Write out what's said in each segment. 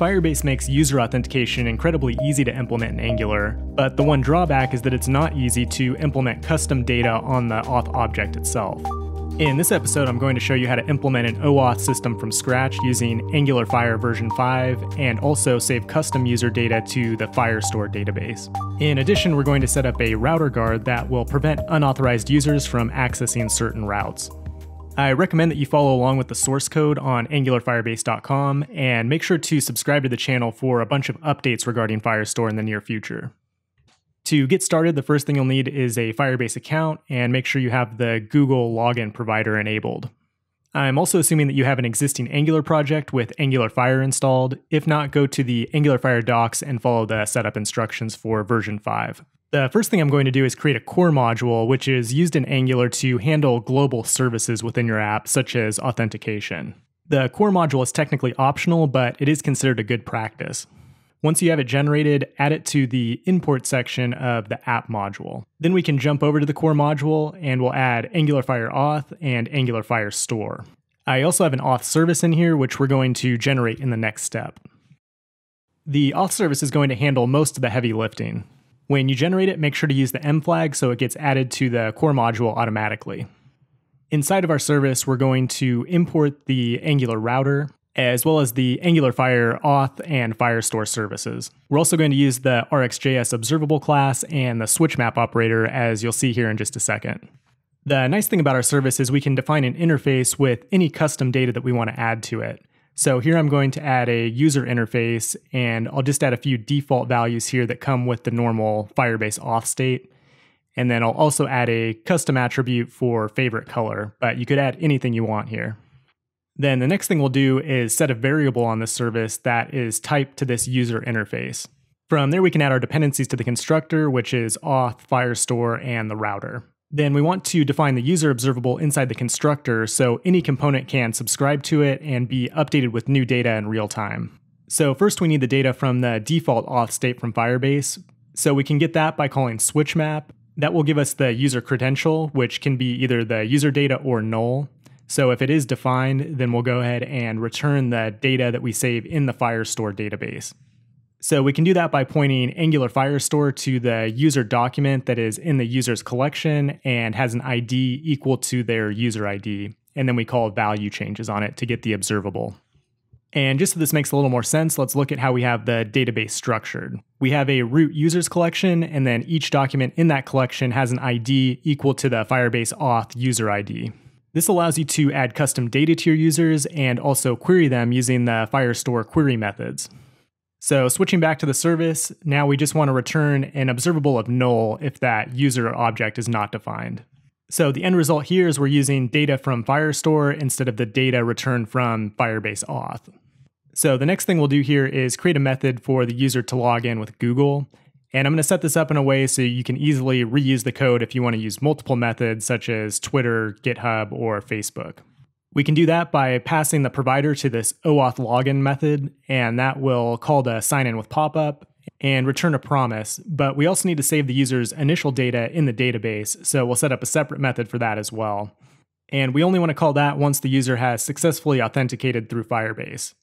Firebase makes user authentication incredibly easy to implement in Angular, but the one drawback is that it's not easy to implement custom data on the auth object itself. In this episode, I'm going to show you how to implement an OAuth system from scratch using Angular Fire version 5 and also save custom user data to the Firestore database. In addition, we're going to set up a router guard that will prevent unauthorized users from accessing certain routes. I recommend that you follow along with the source code on angularfirebase.com and make sure to subscribe to the channel for a bunch of updates regarding Firestore in the near future. To get started, the first thing you'll need is a Firebase account and make sure you have the Google login provider enabled. I'm also assuming that you have an existing Angular project with Angular Fire installed. If not, go to the Angular Fire docs and follow the setup instructions for version 5. The first thing I'm going to do is create a core module, which is used in Angular to handle global services within your app, such as authentication. The core module is technically optional, but it is considered a good practice. Once you have it generated, add it to the import section of the app module. Then we can jump over to the core module and we'll add Angular Fire Auth and Angular Firestore. I also have an auth service in here, which we're going to generate in the next step. The auth service is going to handle most of the heavy lifting. When you generate it, make sure to use the M flag so it gets added to the core module automatically. Inside of our service, we're going to import the Angular router, as well as the Angular Fire auth and Firestore services. We're also going to use the RxJS observable class and the switch map operator as you'll see here in just a second. The nice thing about our service is we can define an interface with any custom data that we want to add to it. So here I'm going to add a user interface and I'll just add a few default values here that come with the normal Firebase auth state. And then I'll also add a custom attribute for favorite color, but you could add anything you want here. Then the next thing we'll do is set a variable on this service that is typed to this user interface. From there, we can add our dependencies to the constructor, which is auth, firestore, and the router. Then we want to define the user observable inside the constructor so any component can subscribe to it and be updated with new data in real time. So first we need the data from the default auth state from Firebase. So we can get that by calling switchmap. That will give us the user credential, which can be either the user data or null. So if it is defined, then we'll go ahead and return the data that we save in the Firestore database. So we can do that by pointing Angular Firestore to the user document that is in the user's collection and has an ID equal to their user ID. And then we call value changes on it to get the observable. And just so this makes a little more sense, let's look at how we have the database structured. We have a root users collection, and then each document in that collection has an ID equal to the Firebase auth user ID. This allows you to add custom data to your users and also query them using the Firestore query methods. So switching back to the service, now we just want to return an observable of null if that user object is not defined. So the end result here is we're using data from Firestore instead of the data returned from Firebase auth. So the next thing we'll do here is create a method for the user to log in with Google. And I'm going to set this up in a way so you can easily reuse the code if you want to use multiple methods such as Twitter, GitHub, or Facebook. We can do that by passing the provider to this OAuth login method, and that will call the sign in with popup and return a promise. But we also need to save the user's initial data in the database, so we'll set up a separate method for that as well. And we only want to call that once the user has successfully authenticated through Firebase.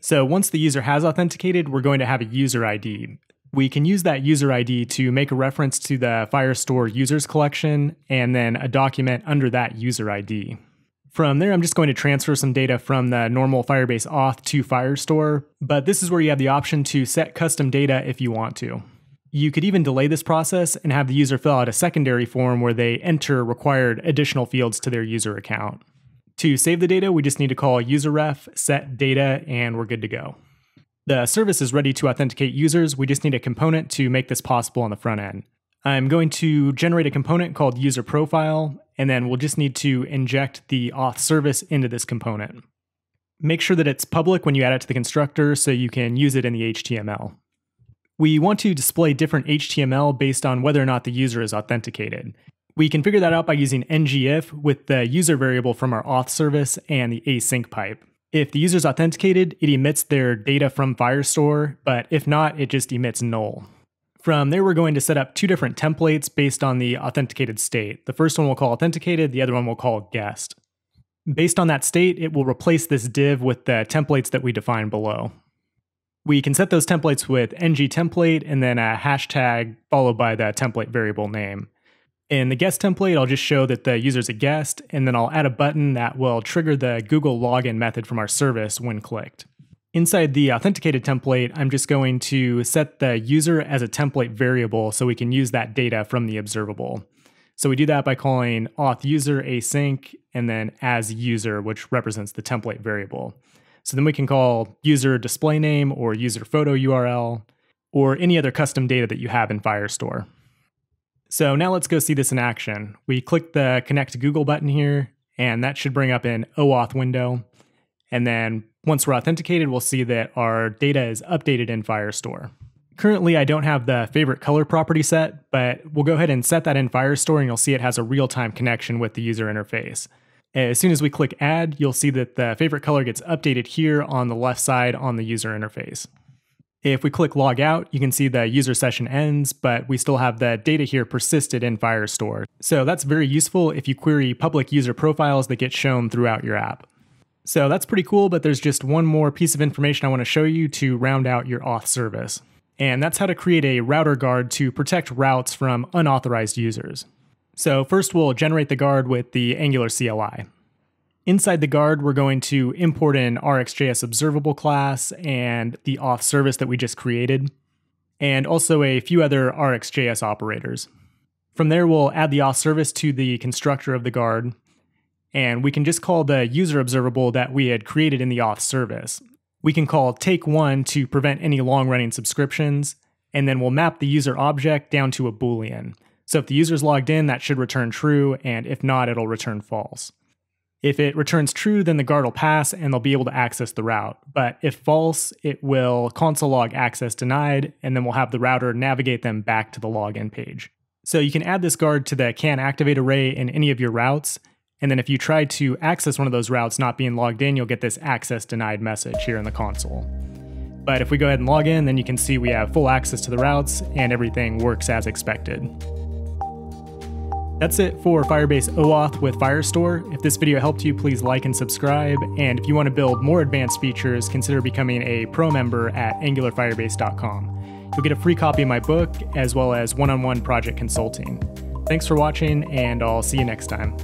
So once the user has authenticated, we're going to have a user ID we can use that user ID to make a reference to the Firestore users collection and then a document under that user ID. From there, I'm just going to transfer some data from the normal Firebase auth to Firestore, but this is where you have the option to set custom data if you want to. You could even delay this process and have the user fill out a secondary form where they enter required additional fields to their user account. To save the data, we just need to call userref set data and we're good to go. The service is ready to authenticate users. We just need a component to make this possible on the front end. I'm going to generate a component called user profile, and then we'll just need to inject the auth service into this component. Make sure that it's public when you add it to the constructor so you can use it in the HTML. We want to display different HTML based on whether or not the user is authenticated. We can figure that out by using ngIf with the user variable from our auth service and the async pipe. If the user is authenticated, it emits their data from Firestore, but if not, it just emits null. From there, we're going to set up two different templates based on the authenticated state. The first one we'll call authenticated, the other one we'll call guest. Based on that state, it will replace this div with the templates that we define below. We can set those templates with ng template and then a hashtag followed by the template variable name. In the guest template, I'll just show that the user is a guest, and then I'll add a button that will trigger the Google login method from our service when clicked. Inside the authenticated template, I'm just going to set the user as a template variable so we can use that data from the observable. So we do that by calling auth user async and then as user, which represents the template variable. So then we can call user display name or user photo URL or any other custom data that you have in Firestore. So now let's go see this in action. We click the connect Google button here, and that should bring up an OAuth window. And then once we're authenticated, we'll see that our data is updated in Firestore. Currently, I don't have the favorite color property set, but we'll go ahead and set that in Firestore and you'll see it has a real-time connection with the user interface. As soon as we click add, you'll see that the favorite color gets updated here on the left side on the user interface. If we click log out, you can see the user session ends, but we still have the data here persisted in Firestore. So that's very useful if you query public user profiles that get shown throughout your app. So that's pretty cool, but there's just one more piece of information I want to show you to round out your auth service. And that's how to create a router guard to protect routes from unauthorized users. So first we'll generate the guard with the Angular CLI. Inside the guard, we're going to import an RxJS observable class and the auth service that we just created, and also a few other RxJS operators. From there, we'll add the auth service to the constructor of the guard, and we can just call the user observable that we had created in the auth service. We can call take one to prevent any long running subscriptions, and then we'll map the user object down to a Boolean. So if the user's logged in, that should return true, and if not, it'll return false. If it returns true, then the guard will pass and they'll be able to access the route. But if false, it will console log access denied, and then we'll have the router navigate them back to the login page. So you can add this guard to the can activate array in any of your routes. And then if you try to access one of those routes not being logged in, you'll get this access denied message here in the console. But if we go ahead and log in, then you can see we have full access to the routes and everything works as expected. That's it for Firebase OAuth with Firestore. If this video helped you, please like and subscribe. And if you want to build more advanced features, consider becoming a pro member at angularfirebase.com. You'll get a free copy of my book, as well as one on one project consulting. Thanks for watching, and I'll see you next time.